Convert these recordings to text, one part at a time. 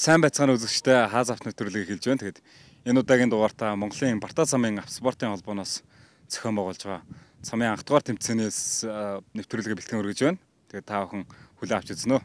Сайн байцгаана үзэгчтэй Хааз авт нэвтрүүлгийг хэлж байна. Тэгэхэд энэ удаагийн дугаартаа Монголын Барта замын автоспортын холбооноос зохион байгуулж байгаа замын анх дугаар тэмцээнээс нэвтрүүлгээ бэлтгэн өргөж байна. Тэгээд та бүхэн хүлээ авч эзнэ үү.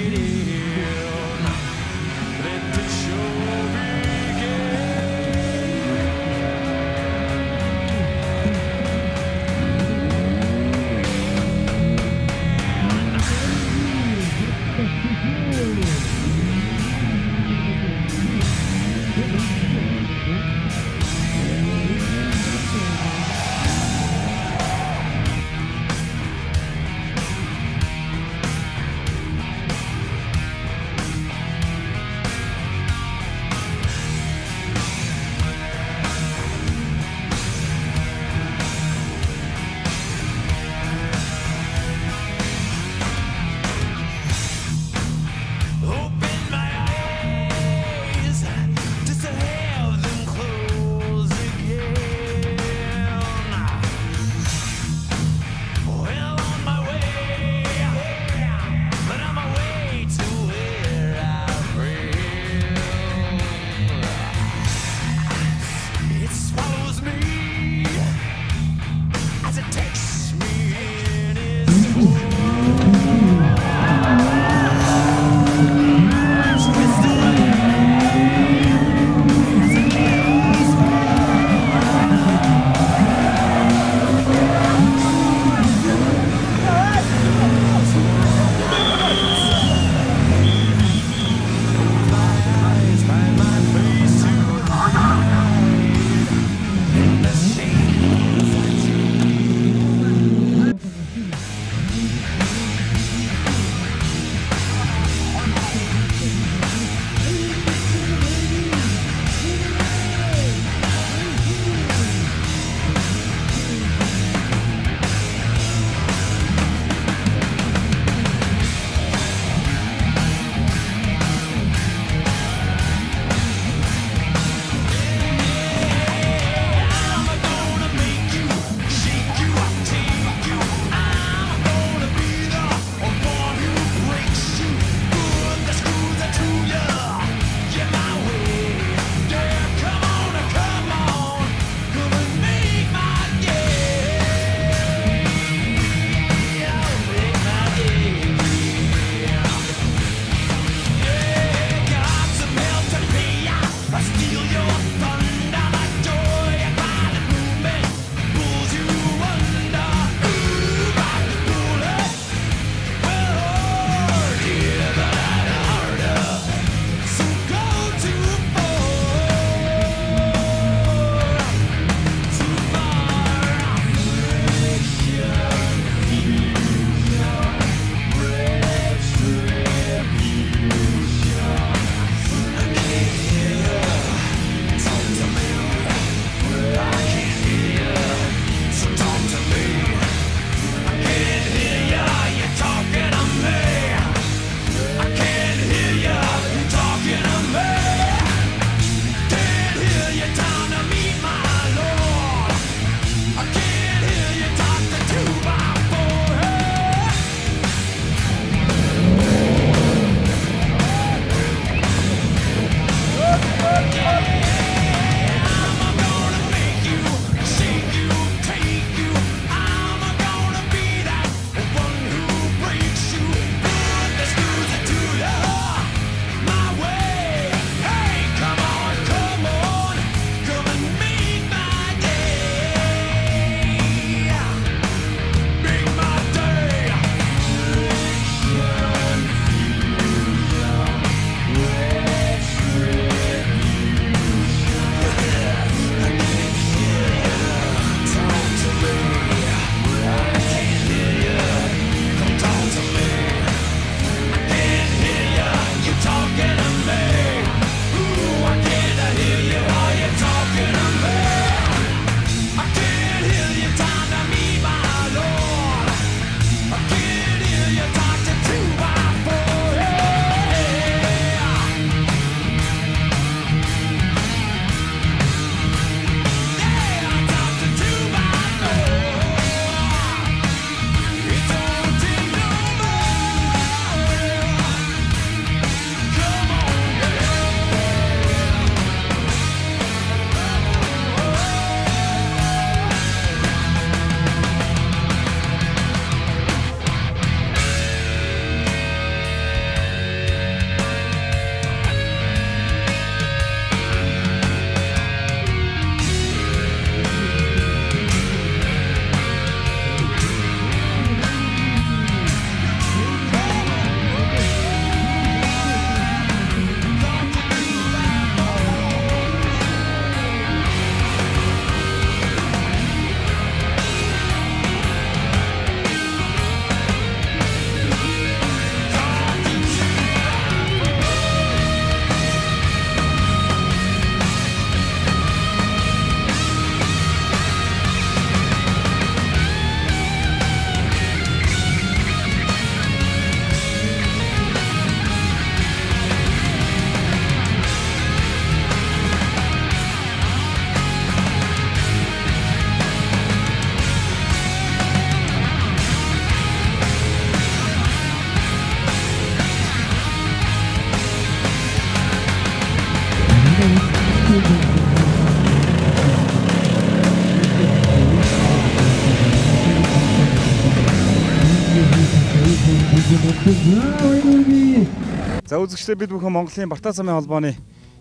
За үзэгчдээ бид бүхэн Монголын Бартаа замын холбооны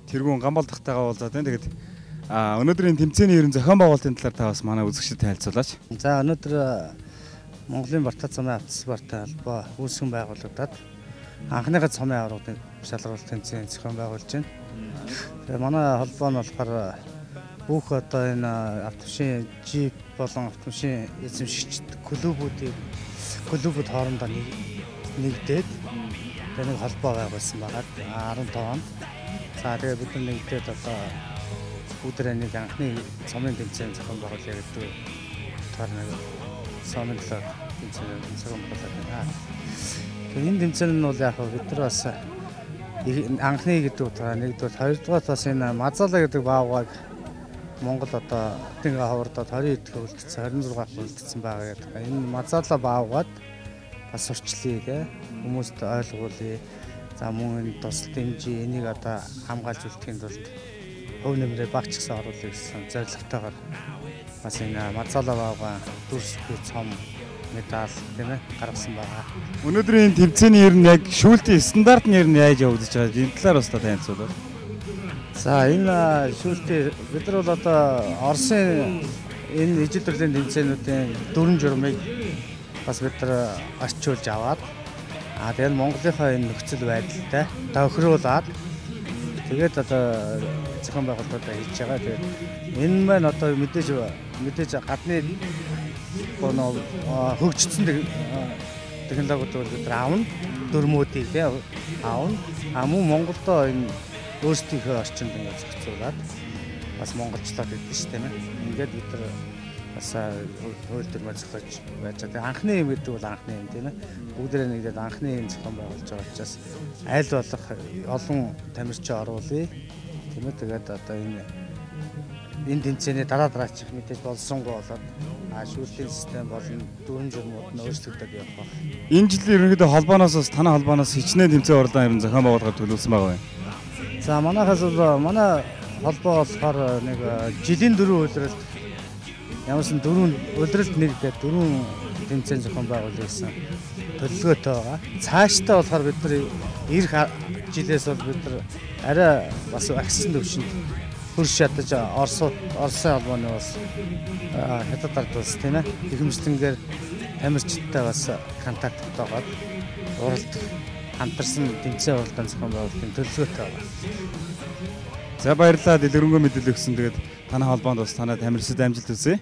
тэргүүн Гамбалдахтайгаа уулзаад байна. Тэгээд а өнөөдрийн тэмцээний ерөн зохион байгуулалтын талаар та бас манай үзэгчдэд танилцуулаач. За өнөөдөр Монголын Бартаа замын автос бартай холбоо үүсгэн байгуулагдаад анхныхаа цомын аврагын шалгаруулалт тэмцээн зохион байгуулж байна. Тэгээ манай холбоо нь болохоор бүх одоо энэ автомашин джип болон автомашин эзэмшигчд клубүүдийг клубүүд хоорондоо нэгдээд тэгээ нэг холбоо байгуулсан байгаа 15 онд. За тэгээ бид нар нэгдээд одоо бүдэрэ нэг анхны цомын тэмцээн зохион байгуулъя гэдэг таар нэг цомын талаар тэмцээн зохион байна. Тэгээ энэ тэмцээн нь бол яг бид нар бас анхны гэдэг утгаа нэгдүгээр хоёрдугаар бас энэ мазала гэдэг баавгаг Монгол одоо тэнгэ хавардад 20 идэх үлдсэн 26 үлдсэн байгаа гэдэг. Энэ мазала баавгаад бас сурчлаа гэ хүмүүст ойлгуулъя. За мөн энэ тусал дэмжиж энийг одоо хамгаалж үлдэхийн тулд хөв нэмрээ багчсан оруулах гэсэн зорилготойгоор бас энэ мазала баавга дүрс бий цом медаль тийм ээ гаргасан байгаа. Өнөөдрийн тэмцээний ер нь яг шүүлтийн стандарт нь ер нь яаж явагдаж байгаа? Энэ талаар бас та танилцуулбал. За энэ шүүлтээ бид нар бол одоо Оросын энэ ижил төрлийн тэмцээнүүдийн дөрвөн журмыг бас бид нар орчуулж аваад аа тэгээд Монголынхаа энэ нөхцөл байдалтай тохируулаад тэгээд одоо зохион байгуулалтаа хийж байгаа. Тэгээд энэ маань одоо мэдээж мэдээж гадны боно хөгжсөн нар аавна дөрмүүдийг тийм аавна. А мөн Монголдо энэ өөрсдийнхөө орчинд ингээд зохицуулаад бас монголчлаад идэв шүү тийм ээ. Ингээд бид нар бас хууль дүрмээ зохиож байж байгаа. Тэгээ анхны юм гэдэг бол анхны юм тийм ээ. Бүгдээрээ нэгдээд анхны юм зохион байгуулж байгаа учраас аль болох олон тамирчин оруулъя. Тийм ээ. Тэгээд одоо энэ энэ тэмцээний дараа дараачих мэдээж болсонгүй болоод шүүлтийн систем болон дөрвөн журмууд нь өөрчлөгдөж явах баг. Энэ жил ерөнхийдөө холбооноос бас танай холбооноос хичнээн тэмцээн орлоо юм зохион байгуулахад төлөвлөсөн байгаа юм. За манайхаас бол манай холбоо болохоор нэг жилийн дөрөв үйлрэлт ямарсан дөрөв үйлрэлт нэг гэдэг дөрөв тэмцээн зохион байгуулсан гэсэн төлөвлөгөөтэй байгаа. Цаашдаа болохоор бид нар эх жилээс бол бид нар арай бас агсан төвшөнд хөрш ядаж Оросууд Оросын холбооны бас хятад ард улс тийм ээ ихэмжлэнгээр тамирчидтай бас контакттай байгаад уралдах хамтарсан тэмцээн уралдаан зохион байгуулалтын төлөвлөгөөтэй байна. За баярлалаа дэлгэрэнгүй мэдээлэл өгсөн. Тэгээд танай холбоонд бас танай тамирчид амжилт хүсье.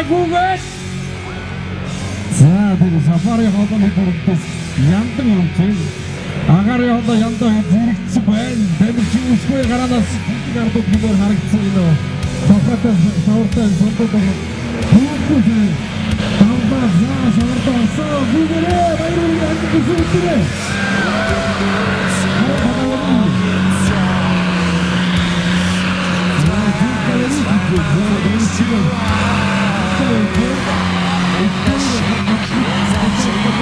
Заагүйгээд За тэр сафари холбооны бүрдээс яндан амчин агарын холбоо яндан зэрэгцсэн байна. Тамирч үсгүй гаранаас гардууд бигээр харагдсан энэ сафатай савартай сондод бүгд Тамба за савартай саа бүгээрээ баярлалаа. Яндан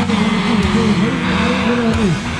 Thank you.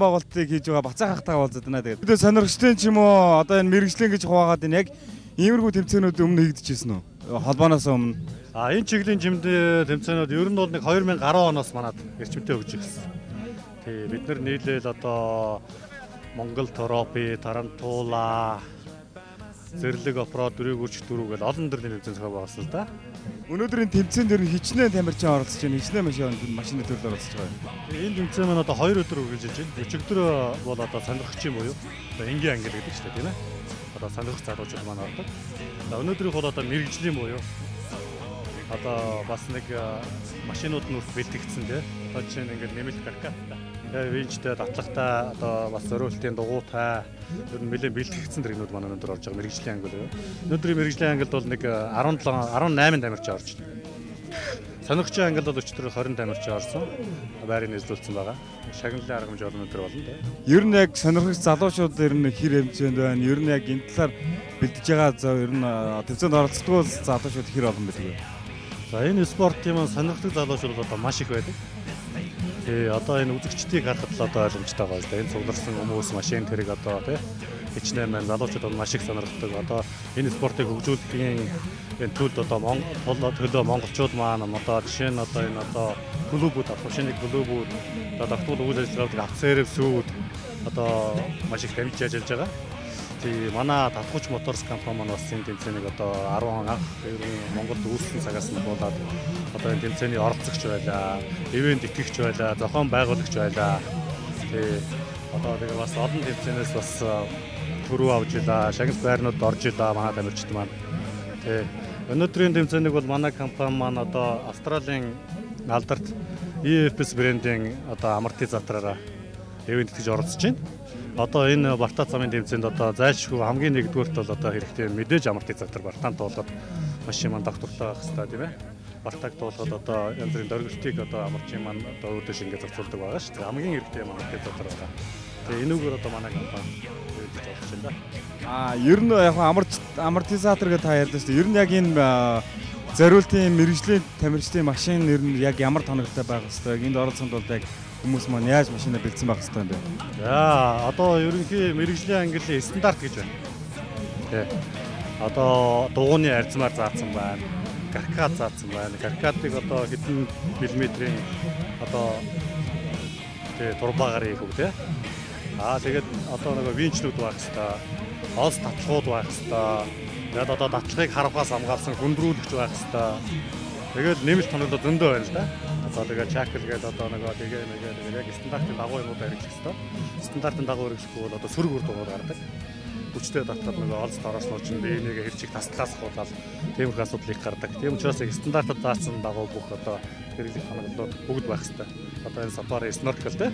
Зохион байгуулалтыг хийж байгаа бацаа хахтайгаа уулзаад байна тэгээд. Бид сонирхчдын ч юм уу одоо энэ мэрэгжлийн гэж хуваагаад энэ яг иймэрхүү тэмцээнүүд өмнө хийгдчихсэн үү? Холбооноос өмнө. А энэ чиглийн жимд тэмцээнүүд ер нь бол нэг 2010 оноос манад эрчимтэй өгч ирсэн. Тий бид нар нийлээл одоо Монгол Торопи, Тарантула, Зэрлэг офрод дөрөв үрч дөрөв гэл олон төрлийн тэмцээн зохион байгуулсан л да. Өнөөдрийн тэмцээн дээр хичнээн тамирчин оролцож байна. Хичнээн машин машины төрлөөр оролцож байгаа. Энэ тэмцээн маань одоо 2 өдөр үргэлжилж байна. Өчигдөр бол одоо сонирхч юм буюу одоо энгийн англи гэдэг чинь тийм ээ. Одоо сонирхох залуучууд маань ордог. За өнөөдрийнх бол одоо мэрэгжлийн буюу одоо бас нэг э, машинууд нь бэлтгэгдсэн тийм. Одоо жишээ нь ингээд нэмэлт каркаттай. Тэгээ винчтэй батлагтай одоо бас зориултын дугуйтай ер нь нэлээд бэлтгэгдсэн зэрэгнүүд манай өнөөдөр орж байгаа мэрэгжлийн англи буюу. Өнөөдрийн мэрэгжлийн ангилд бол нэг 17 18 тамирчин орж байна. Сонирхчийн ангилд бол өчтөр 20 тамирчин орсон. Байрыг нэзлүүлсэн байгаа. Шагналын арга хэмжээ олон өндөр болно тийм. Ер нь яг сонирхогч залуучууд ер нь хэр хэмжээнд байна. Ер нь яг энэ талаар бэлдэж байгаа за ер нь а, тэмцээнд оролцдог залуучууд хэр олон байдаг вэ? За энэ спортын маань сонирхдаг залуучууд одоо маш их байдаг. Тэгээ одоо энэ үзэгчдийг харахад л одоо ойлгомжтой байгаа л да. Энэ цугларсан хүмүүс машин тэрэг одоо тий хичнээн маань залуучууд бол маш их сонирхдаг. Одоо энэ спортыг хөгжүүлэхийн энэ төлд одоо Монгол төлөө монголчууд маань одоо жишээ нь одоо энэ одоо клубүүд шинийг клубүүд одоо давтгал үйл ажиллагаадаг авцэрэг сүүд одоо маш их дамжиж ажиллаж байгаа. Тэгээ манай татгууч моторс компани маань бас энэ тэмцээнийг одоо 10 он анх Монголд үүссэн цагаас нь болоод одоо энэ тэмцээний оролцогч байлаа, ивент итгэгч байлаа, зохион байгуулагч байлаа. Тэгээ одоо тэгээ бас олон тэмцээнээс бас төрөө авч илаа, шагнал байрнууд орж илаа манай тамирчид маань. Тэгээ өнөөдрийн тэмцээнийг бол манай компани маань одоо Австралийн алдарт EFS брендийн одоо амортизатораараа ивент итгэж оролцож байна одоо энэ Бартаа замын тэмцээнд одоо зайлшгүй хамгийн нэгдүгürt бол одоо хэрэгтэй мэдээж амортизатор Бартаанд туулаад машин маань доктортой байх хэрэгтэй тийм ээ. Бартаг туулаад одоо янз бүрийн дөргөлтийг одоо амарчин маань одоо өөр дэш ингээд зохицуулдаг байгаа шүү дээ. Хамгийн хэрэгтэй амортизатор байгаа. Тэгээ энүүгээр одоо манай компани хийж болж байна. Аа, ер нь яг амарч амортизатор гэж та ярьдаа шүү дээ. Ер нь яг энэ зориултын мэрэгжлийн тамирчдын машин ер нь яг ямар тоногтой байх хэвээр энд оролцоход бол яг хүмүүс маань яаж машинаа бэлдсэн байх хэвээр юм бэ? За одоо ерөнхий мэрэгжлийн англи стандарт гэж байна. Тэ. Одоо дугууны арзмаар заасан байна. Каркад заасан байна. Каркадыг одоо хэдэн миллиметрийн одоо тэ турбагаар хийх үг тэ. Аа тэгээд одоо нэг винчлүүд байх хэвээр. Олс татлагууд байх хэвээр. Тэгээд одоо татлагыг харавхаас хамгаалсан хөндрүүлэгч байх хэвээр. Тэгээд нэмэлт тоноглоо зөндөө байна л да. Одоо тэгээ чакл гэдэг одоо нөгөө тэгээ нэгээ тэгээ яг стандартын дагуу юмудаа хэрэгжих хэрэгтэй. Стандартын дагуу хэрэгжихгүй бол одоо сөрөг үр дагавар гардаг. Хүчтэй татаад нөгөө олзд оросноо чинь биенийгээ хэрчиг таслаас хуулаад тийм их асуудал их гардаг. Тийм учраас яг стандартад заасан дагуу бүх одоо хэрэглэх тоноглоод бүгд байх хэрэгтэй. Одоо энэ сафари snorkel те.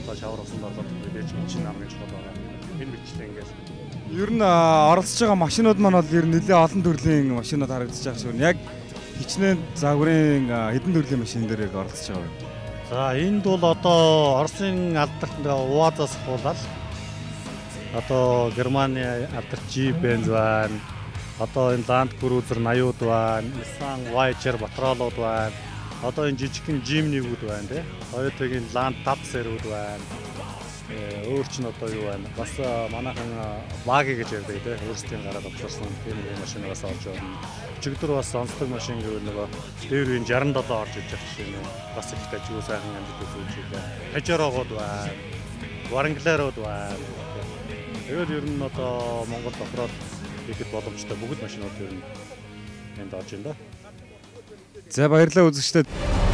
Одоо шавар усан болоод мэдээж чинь хамгийн чухал байгаа. Энэ мэтчлээ ингээл Ер нь оролцож байгаа машинууд маань бол ер нь нэлээд олон төрлийн машинууд харагдаж байгаа шүү. Яг хичнээн загварын хэдэн төрлийн машин дээр оролцож байгаа вэ? За энд бол одоо Оросын алдарт УАЗ-аас хуулаад одоо Германы алдарт Jeep-Benz байна. Одоо энэ Land Cruiser 80-ууд байна. Nissan Voyager Patrol-ууд байна. Одоо энэ жижигхэн Jimny-гүүд байна тий. Toyota-гийн Land Dabster-үүд байна. Э, өөр ч нь одоо юу байна. Бас манайхан Wagi гэж ярьдаг тий. Өөрсдийн гараад авчирсан тийм нэг машинаас орж байна. Өчигдөр бас онцлог машин гэвэл нөгөө дээр үеийн 67 орж иж байгаа жишээ нь бас их тажгүй сайхан амжилт үзүүлж байгаа. Пажерогод байна. Wrangler-ууд байна. Тэгээд ер нь одоо Монгол офрод хийхэд боломжтой бүгд машинууд ер нь энд орж байна да. За баярлалаа үзэгчдээ.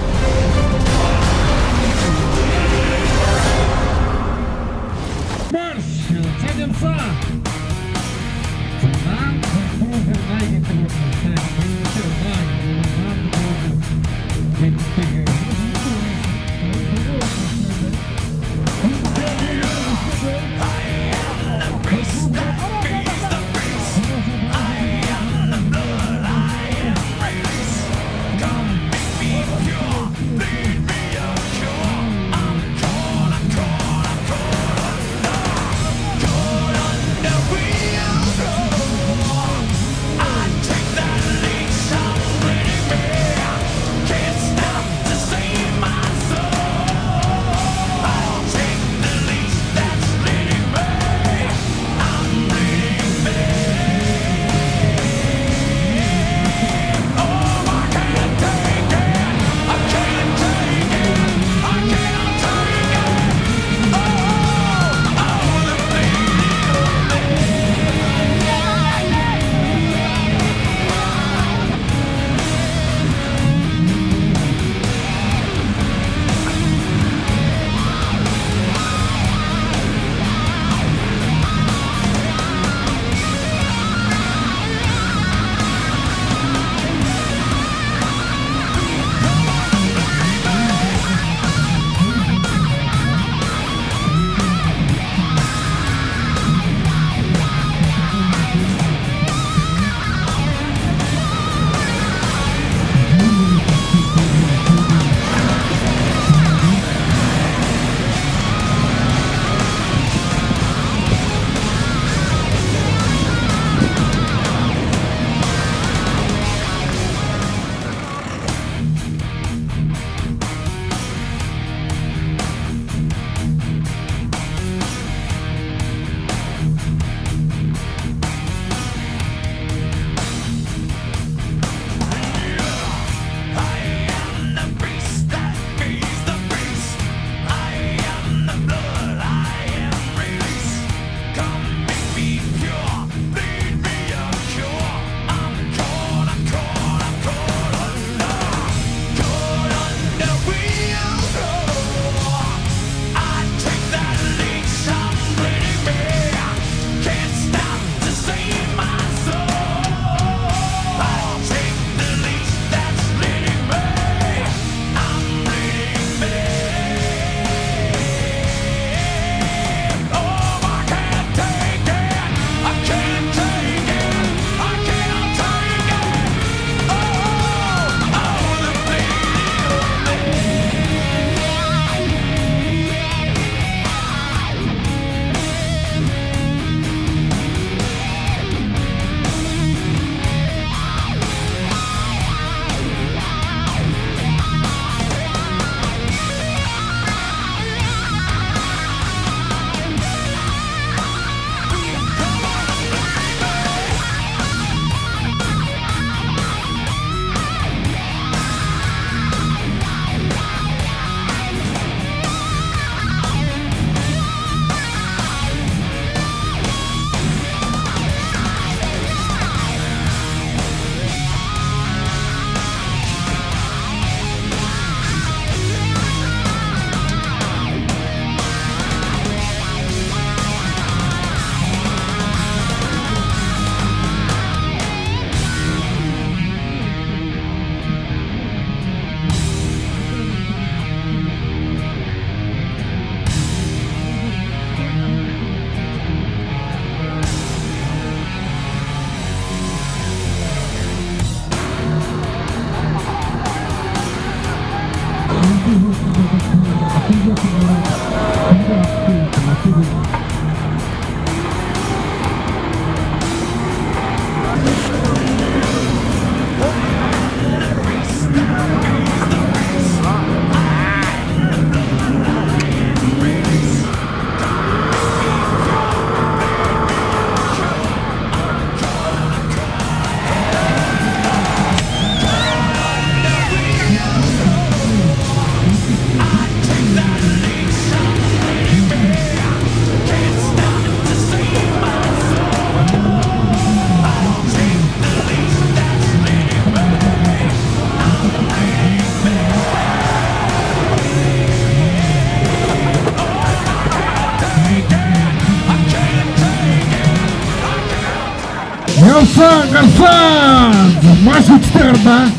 cansado, mas o terma.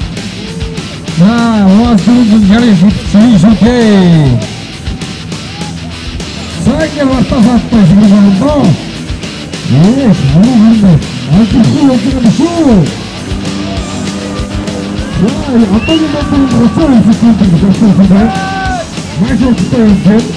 Na voz do Jerry Juté. Sai que ela tá fazendo Isso, vamos ver. Vai, eu tô me dando um braço, eu fico com o braço, eu fico com o braço, eu fico com o braço, eu fico com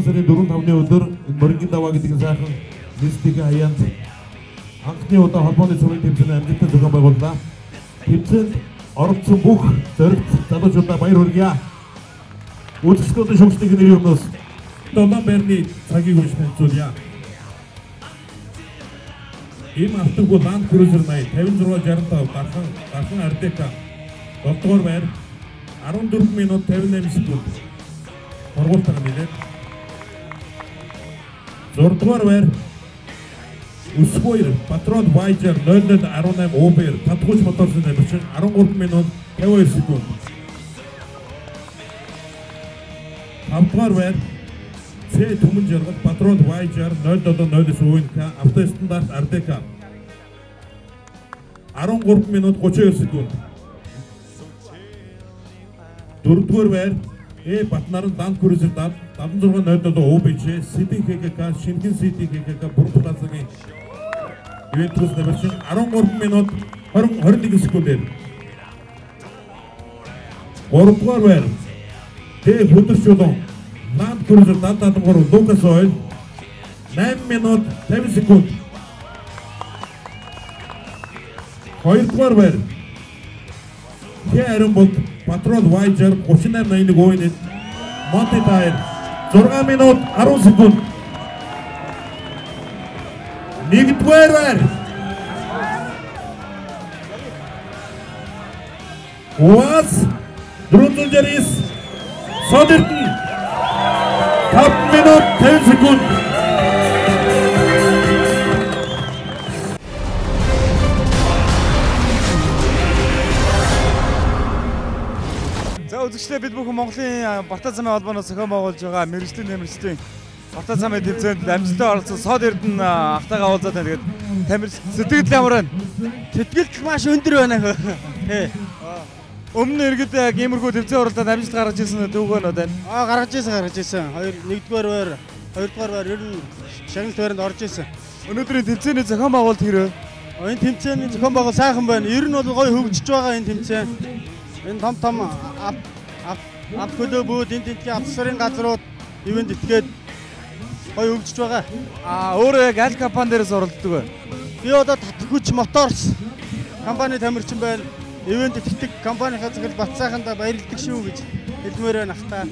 16 сарын 4-5-ны өдөр энэ мөрөнгөний даваа гэдэг сайхан нийслэлийн хаяанд анхны удаа холбооны цэврийн тэмцээний амжилттай зохион байгууллаа. Тэмцээнд оролцсон бүх зоригт залуучуудаа баяр хүргэе. Үзэгчдийн шүүмжлэх нэрийн өмнөөс долоон байрны цагийг хүлж танилцуулъя. Ийм автобус бол Land Cruiser 80 5665 гархан гархан Ardeka 7 дугаар байр 14 минут 58 секунд. Сургуультай нэлээд 6 дугаар байр Өсгөөр Патрон Вайжер 0018 Uber татгууч моторсын нэмэрчин 13 минут 52 секунд. 5 дугаар байр С түмэн жаргал Патрон Вайжер 0709 УНК автостандарт Ардека 13 минут 32 секунд. 4 дугаар байр Э Батнарын Land Cruiser 7607 ОБЧ Сидин ХГК Шингэн Сити ХГК Бүрплазагийн Ювентус нэмэрчин 13 минут 20 21 секундээр 3 дугаар байр. Т хөдөрч болон Land Cruiser 73 Лукас Ойл. 8 минут 50 секунд. 2 дугаар байр. Т харин бол Патрол Вайжер 3881 ууны Монти Тайр 6 минут 10 секунд. Нэгдүгээр байр. Уаз 469 Содертон 5 минут 50 үзэгчлээ бид бүхэн Монголын Бартаа замын холбооноос зохион байгуулж байгаа мэрэгжлийн нэмэрчдийн Бартаа цамын тэмцээнд амжилттай оролцсон Сод Эрдэнэ ахтайгаа уулзаад байна. Тэгээд Тамир сэтгэл ямар байна? Сэтгэл маш өндөр байна. Тий. Өмнө иргэд яг иймэрхүү тэмцээн оролцоод амжилт гаргаж ирсэн байна одоо. Аа гаргаж ирсэн гаргаж ирсэн. Хоёр нэгдүгээр байр, хоёрдугаар байр ер нь шагнал байранд орж ирсэн. Өнөөдрийн тэмцээний зохион байгуулалт хэрэг. Энэ тэмцээний зохион байгуул сайхан байна. Ер нь бол гоё хөгжиж байгаа энэ тэмцээн. Энэ том том ав ав ав клубүүд энэ тентгийн авсрын газрууд ивент итгээд гоё хөгжиж байгаа. А өөрөө яг аль компани дээрээс оролцдог вэ? Би одоо Татгүч Моторс компани тамирчин байна. Ивент итгэдэг компанийнхаа захирал Батсайханда баярлдаг шүү гэж хэлмээр байна ахта.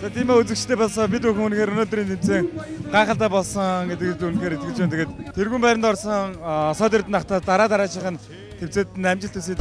За тийм ээ үзэгчтэй бас бид бүхэн үнэхээр өнөөдрийн тэмцээн гайхалтай болсон гэдэгт үнэхээр итгэж байна. Тэгээд тэргүүн байранд орсон Сод Эрдэнэ ахта дараа дараачих нь тэмцээнд амжилт хүсье.